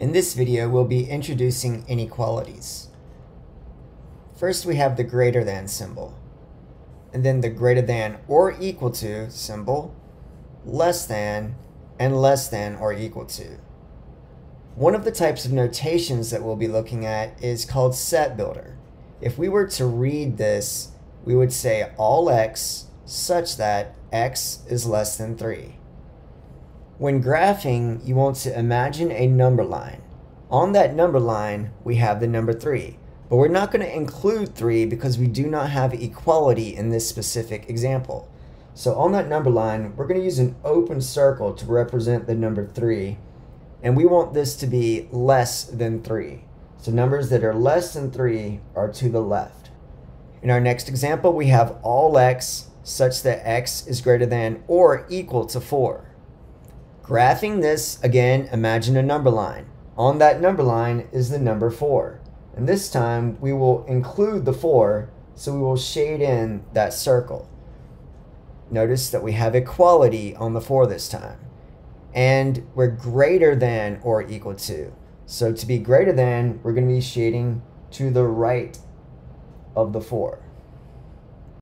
In this video, we'll be introducing inequalities. First, we have the greater than symbol, and then the greater than or equal to symbol, less than, and less than or equal to. One of the types of notations that we'll be looking at is called set builder. If we were to read this, we would say all x such that x is less than 3. When graphing, you want to imagine a number line. On that number line, we have the number 3. But we're not going to include 3 because we do not have equality in this specific example. So on that number line, we're going to use an open circle to represent the number 3. And we want this to be less than 3. So numbers that are less than 3 are to the left. In our next example, we have all x such that x is greater than or equal to 4. Graphing this, again, imagine a number line. On that number line is the number 4. And this time we will include the 4, so we will shade in that circle. Notice that we have equality on the 4 this time. And we're greater than or equal to. So to be greater than, we're going to be shading to the right of the 4.